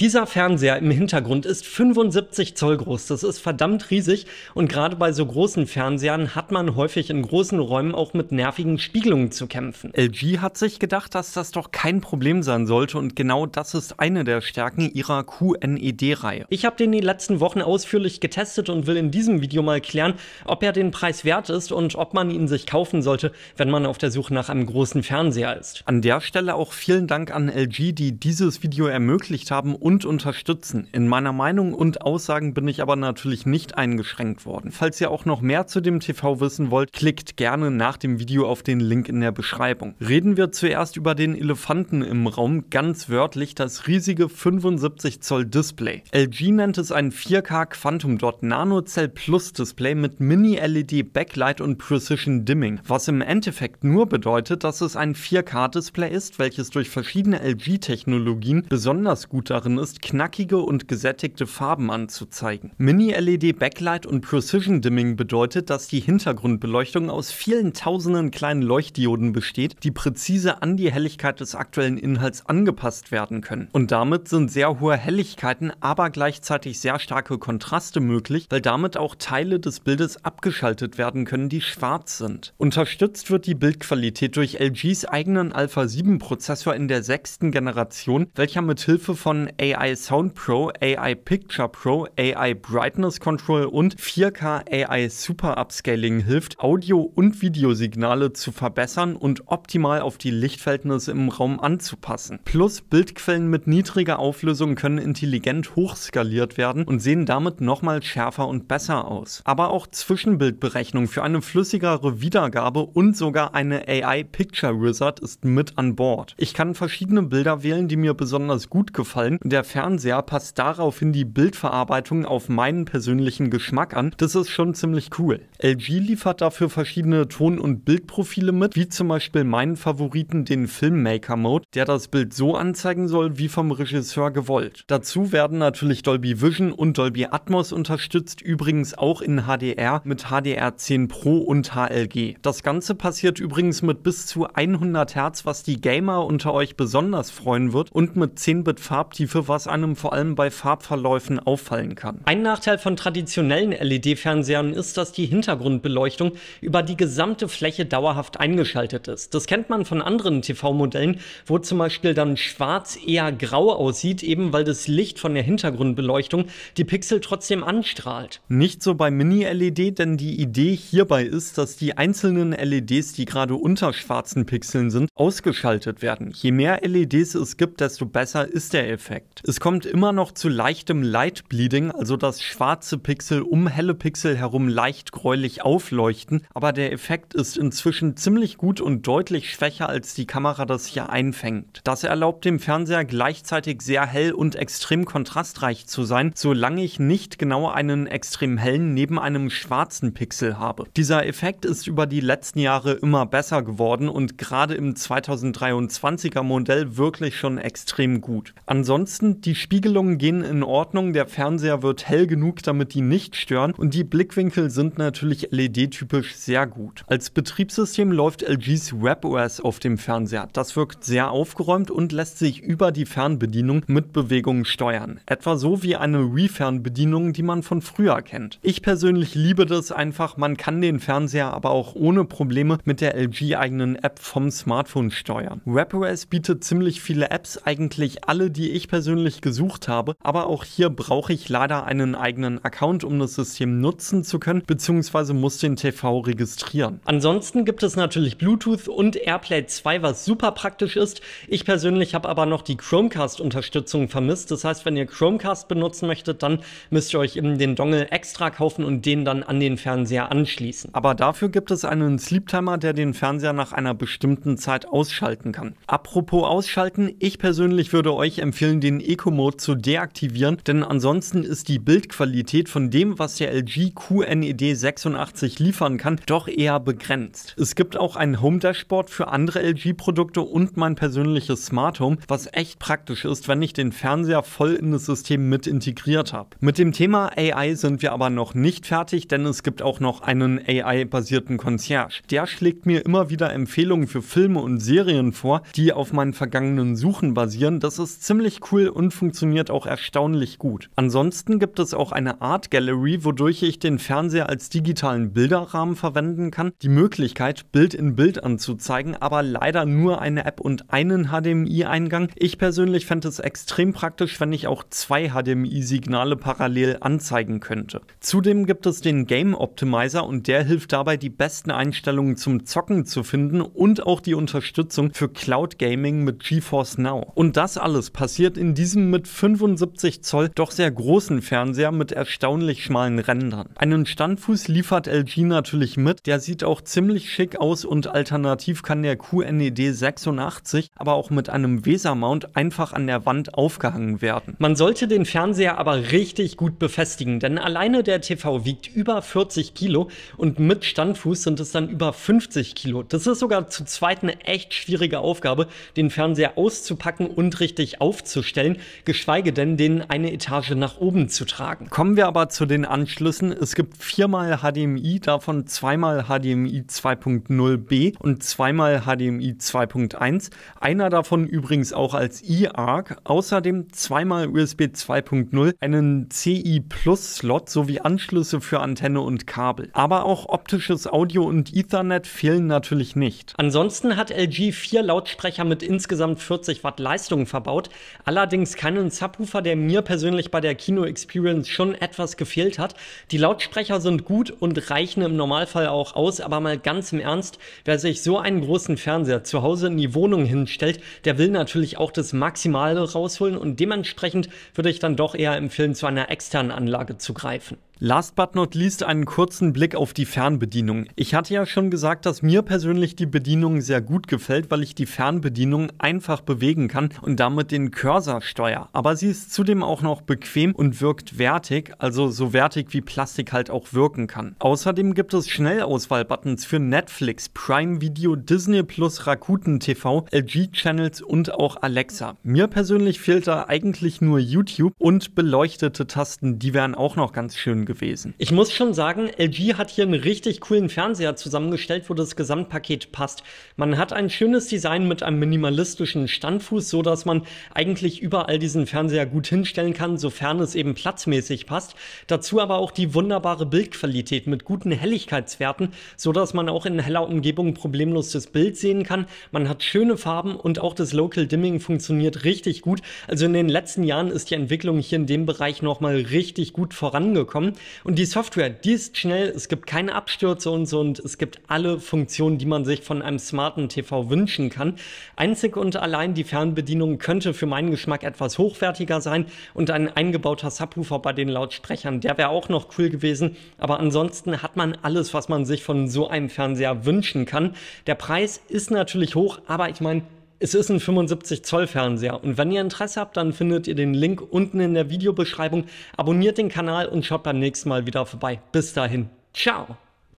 Dieser Fernseher im Hintergrund ist 75 Zoll groß. Das ist verdammt riesig und gerade bei so großen Fernsehern hat man häufig in großen Räumen auch mit nervigen Spiegelungen zu kämpfen. LG hat sich gedacht, dass das doch kein Problem sein sollte und genau das ist eine der Stärken ihrer QNED-Reihe. Ich habe den die letzten Wochen ausführlich getestet und will in diesem Video mal klären, ob er den Preis wert ist und ob man ihn sich kaufen sollte, wenn man auf der Suche nach einem großen Fernseher ist. An der Stelle auch vielen Dank an LG, die dieses Video ermöglicht haben und unterstützen. In meiner Meinung und Aussagen bin ich aber natürlich nicht eingeschränkt worden. Falls ihr auch noch mehr zu dem TV wissen wollt, klickt gerne nach dem Video auf den Link in der Beschreibung. Reden wir zuerst über den Elefanten im Raum, ganz wörtlich das riesige 75 Zoll Display. LG nennt es ein 4K Quantum Dot Nano Cell Plus Display mit Mini LED Backlight und Precision Dimming, was im Endeffekt nur bedeutet, dass es ein 4K Display ist, welches durch verschiedene LG Technologien besonders gut darin ist, knackige und gesättigte Farben anzuzeigen. Mini-LED Backlight und Precision Dimming bedeutet, dass die Hintergrundbeleuchtung aus vielen tausenden kleinen Leuchtdioden besteht, die präzise an die Helligkeit des aktuellen Inhalts angepasst werden können. Und damit sind sehr hohe Helligkeiten, aber gleichzeitig sehr starke Kontraste möglich, weil damit auch Teile des Bildes abgeschaltet werden können, die schwarz sind. Unterstützt wird die Bildqualität durch LGs eigenen Alpha 7 Prozessor in der sechsten Generation, welcher mit Hilfe von AI Sound Pro, AI Picture Pro, AI Brightness Control und 4K AI Super Upscaling hilft, Audio- und Videosignale zu verbessern und optimal auf die Lichtverhältnisse im Raum anzupassen. Plus Bildquellen mit niedriger Auflösung können intelligent hochskaliert werden und sehen damit nochmal schärfer und besser aus. Aber auch Zwischenbildberechnung für eine flüssigere Wiedergabe und sogar eine AI Picture Wizard ist mit an Bord. Ich kann verschiedene Bilder wählen, die mir besonders gut gefallen. Der Fernseher passt daraufhin die Bildverarbeitung auf meinen persönlichen Geschmack an. Das ist schon ziemlich cool. LG liefert dafür verschiedene Ton- und Bildprofile mit, wie zum Beispiel meinen Favoriten, den Filmmaker Mode, der das Bild so anzeigen soll, wie vom Regisseur gewollt. Dazu werden natürlich Dolby Vision und Dolby Atmos unterstützt, übrigens auch in HDR mit HDR10 Pro und HLG. Das Ganze passiert übrigens mit bis zu 100 Hertz, was die Gamer unter euch besonders freuen wird und mit 10-Bit Farbtiefe, was einem vor allem bei Farbverläufen auffallen kann. Ein Nachteil von traditionellen LED-Fernsehern ist, dass die Hintergrundbeleuchtung über die gesamte Fläche dauerhaft eingeschaltet ist. Das kennt man von anderen TV-Modellen, wo zum Beispiel dann schwarz eher grau aussieht, eben weil das Licht von der Hintergrundbeleuchtung die Pixel trotzdem anstrahlt. Nicht so bei Mini-LED, denn die Idee hierbei ist, dass die einzelnen LEDs, die gerade unter schwarzen Pixeln sind, ausgeschaltet werden. Je mehr LEDs es gibt, desto besser ist der Effekt. Es kommt immer noch zu leichtem Light Bleeding, also dass schwarze Pixel um helle Pixel herum leicht gräulich aufleuchten, aber der Effekt ist inzwischen ziemlich gut und deutlich schwächer, als die Kamera das hier einfängt. Das erlaubt dem Fernseher gleichzeitig sehr hell und extrem kontrastreich zu sein, solange ich nicht genau einen extrem hellen neben einem schwarzen Pixel habe. Dieser Effekt ist über die letzten Jahre immer besser geworden und gerade im 2023er Modell wirklich schon extrem gut. Ansonsten, die Spiegelungen gehen in Ordnung, der Fernseher wird hell genug, damit die nicht stören und die Blickwinkel sind natürlich LED-typisch sehr gut. Als Betriebssystem läuft LGs WebOS auf dem Fernseher. Das wirkt sehr aufgeräumt und lässt sich über die Fernbedienung mit Bewegungen steuern. Etwa so wie eine Wii-Fernbedienung, die man von früher kennt. Ich persönlich liebe das einfach, man kann den Fernseher aber auch ohne Probleme mit der LG-eigenen App vom Smartphone steuern. WebOS bietet ziemlich viele Apps, eigentlich alle, die ich persönlich gesucht habe, aber auch hier brauche ich leider einen eigenen Account, um das System nutzen zu können, beziehungsweise muss den TV registrieren. Ansonsten gibt es natürlich Bluetooth und AirPlay 2, was super praktisch ist. Ich persönlich habe aber noch die Chromecast-Unterstützung vermisst. Das heißt, wenn ihr Chromecast benutzen möchtet, dann müsst ihr euch eben den Dongle extra kaufen und den dann an den Fernseher anschließen. Aber dafür gibt es einen Sleep Timer, der den Fernseher nach einer bestimmten Zeit ausschalten kann. Apropos ausschalten, ich persönlich würde euch empfehlen, den Eco-Mode zu deaktivieren, denn ansonsten ist die Bildqualität von dem, was der LG QNED 86 liefern kann, doch eher begrenzt. Es gibt auch ein Home-Dashboard für andere LG-Produkte und mein persönliches Smart Home, was echt praktisch ist, wenn ich den Fernseher voll in das System mit integriert habe. Mit dem Thema AI sind wir aber noch nicht fertig, denn es gibt auch noch einen AI-basierten Concierge. Der schlägt mir immer wieder Empfehlungen für Filme und Serien vor, die auf meinen vergangenen Suchen basieren. Das ist ziemlich cool und funktioniert auch erstaunlich gut. Ansonsten gibt es auch eine Art Gallery, wodurch ich den Fernseher als digitalen Bilderrahmen verwenden kann. Die Möglichkeit, Bild in Bild anzuzeigen, aber leider nur eine App und einen HDMI-Eingang. Ich persönlich fände es extrem praktisch, wenn ich auch zwei HDMI-Signale parallel anzeigen könnte. Zudem gibt es den Game Optimizer und der hilft dabei, die besten Einstellungen zum Zocken zu finden und auch die Unterstützung für Cloud Gaming mit GeForce Now. Und das alles passiert in diesem mit 75 Zoll doch sehr großen Fernseher mit erstaunlich schmalen Rändern. Einen Standfuß liefert LG natürlich mit, der sieht auch ziemlich schick aus und alternativ kann der QNED 86 aber auch mit einem Weser-Mount einfach an der Wand aufgehangen werden. Man sollte den Fernseher aber richtig gut befestigen, denn alleine der TV wiegt über 40 Kilo und mit Standfuß sind es dann über 50 Kilo. Das ist sogar zu zweit eine echt schwierige Aufgabe, den Fernseher auszupacken und richtig aufzustellen, geschweige denn den eine Etage nach oben zu tragen. Kommen wir aber zu den Anschlüssen. Es gibt viermal HDMI, davon zweimal HDMI 2.0b und zweimal HDMI 2.1. Einer davon übrigens auch als eARC. Außerdem zweimal USB 2.0, einen CI Plus Slot sowie Anschlüsse für Antenne und Kabel. Aber auch optisches Audio und Ethernet fehlen natürlich nicht. Ansonsten hat LG vier Lautsprecher mit insgesamt 40 Watt Leistung verbaut, allerdings keinen Subwoofer, der mir persönlich bei der Kino Experience schon etwas gefehlt hat. Die Lautsprecher sind gut und reichen im Normalfall auch aus, aber mal ganz im Ernst, wer sich so einen großen Fernseher zu Hause in die Wohnung hinstellt, der will natürlich auch das Maximale rausholen und dementsprechend würde ich dann doch eher empfehlen, zu einer externen Anlage zu greifen. Last but not least einen kurzen Blick auf die Fernbedienung. Ich hatte ja schon gesagt, dass mir persönlich die Bedienung sehr gut gefällt, weil ich die Fernbedienung einfach bewegen kann und damit den Cursor steuere. Aber sie ist zudem auch noch bequem und wirkt wertig, also so wertig wie Plastik halt auch wirken kann. Außerdem gibt es Schnellauswahl-Buttons für Netflix, Prime Video, Disney Plus, Rakuten TV, LG Channels und auch Alexa. Mir persönlich fehlt da eigentlich nur YouTube und beleuchtete Tasten, die wären auch noch ganz schön gewesen. Ich muss schon sagen, LG hat hier einen richtig coolen Fernseher zusammengestellt, wo das Gesamtpaket passt. Man hat ein schönes Design mit einem minimalistischen Standfuß, so dass man eigentlich überall diesen Fernseher gut hinstellen kann, sofern es eben platzmäßig passt. Dazu aber auch die wunderbare Bildqualität mit guten Helligkeitswerten, so dass man auch in heller Umgebung problemlos das Bild sehen kann. Man hat schöne Farben und auch das Local Dimming funktioniert richtig gut. Also in den letzten Jahren ist die Entwicklung hier in dem Bereich nochmal richtig gut vorangekommen. Und die Software, die ist schnell, es gibt keine Abstürze und so und es gibt alle Funktionen, die man sich von einem smarten TV wünschen kann. Einzig und allein die Fernbedienung könnte für meinen Geschmack etwas hochwertiger sein und ein eingebauter Subwoofer bei den Lautsprechern, der wäre auch noch cool gewesen. Aber ansonsten hat man alles, was man sich von so einem Fernseher wünschen kann. Der Preis ist natürlich hoch, aber ich meine, es ist ein 75 Zoll Fernseher und wenn ihr Interesse habt, dann findet ihr den Link unten in der Videobeschreibung. Abonniert den Kanal und schaut beim nächsten Mal wieder vorbei. Bis dahin. Ciao.